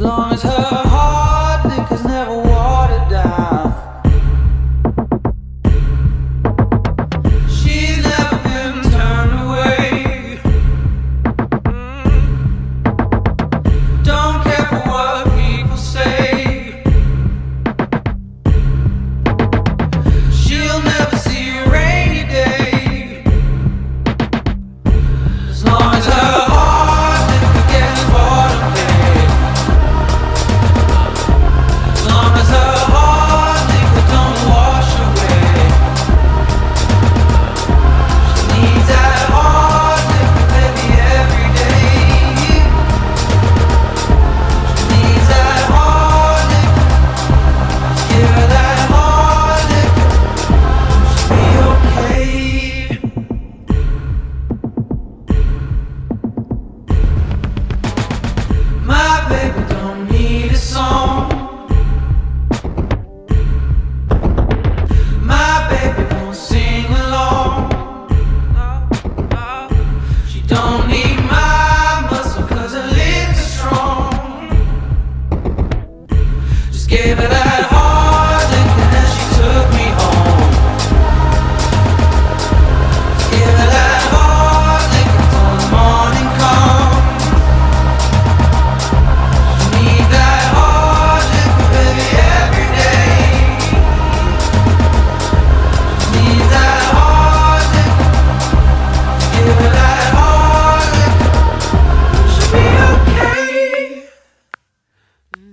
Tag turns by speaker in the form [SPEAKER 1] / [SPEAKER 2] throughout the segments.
[SPEAKER 1] long as her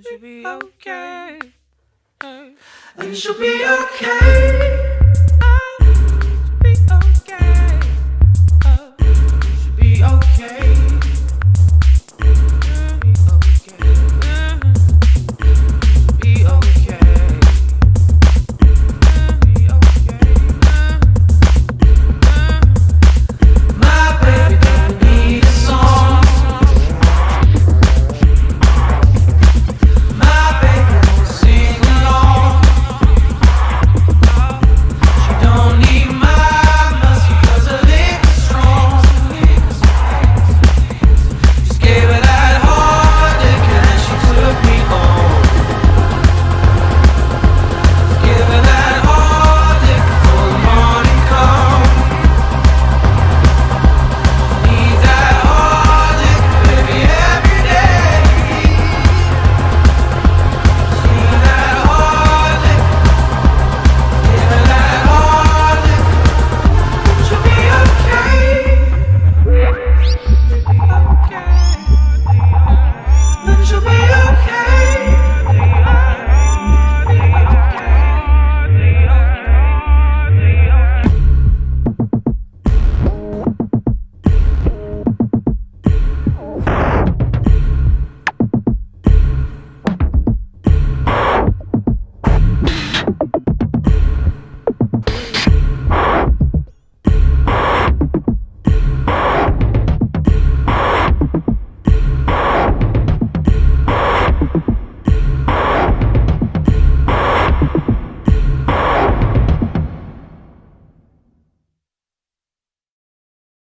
[SPEAKER 1] And she'll be okay. And she'll be okay.